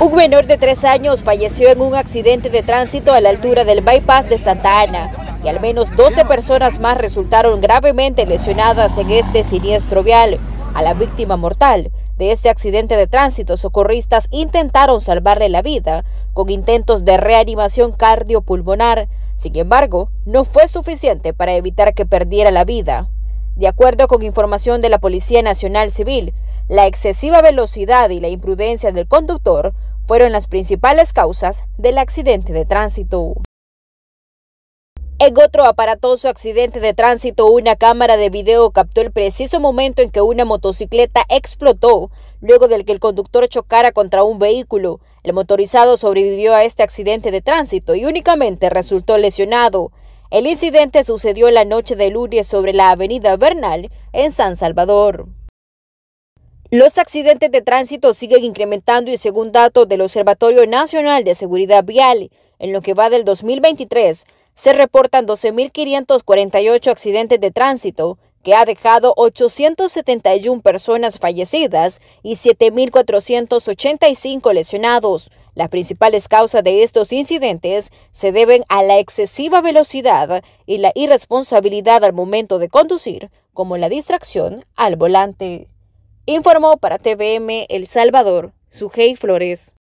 Un menor de tres años falleció en un accidente de tránsito a la altura del bypass de Santa Ana y al menos 12 personas más resultaron gravemente lesionadas en este siniestro vial. A la víctima mortal de este accidente de tránsito, socorristas intentaron salvarle la vida con intentos de reanimación cardiopulmonar. Sin embargo, no fue suficiente para evitar que perdiera la vida. De acuerdo con información de la Policía Nacional Civil, la excesiva velocidad y la imprudencia del conductor fueron las principales causas del accidente de tránsito. En otro aparatoso accidente de tránsito, una cámara de video captó el preciso momento en que una motocicleta explotó luego del que el conductor chocara contra un vehículo. El motorizado sobrevivió a este accidente de tránsito y únicamente resultó lesionado. El incidente sucedió la noche de lunes sobre la avenida Bernal en San Salvador. Los accidentes de tránsito siguen incrementando y según datos del Observatorio Nacional de Seguridad Vial, en lo que va del 2023, se reportan 12.548 accidentes de tránsito, que ha dejado 871 personas fallecidas y 7.485 lesionados. Las principales causas de estos incidentes se deben a la excesiva velocidad y la irresponsabilidad al momento de conducir, como la distracción al volante. Informó para TVM El Salvador, Sujei Flores.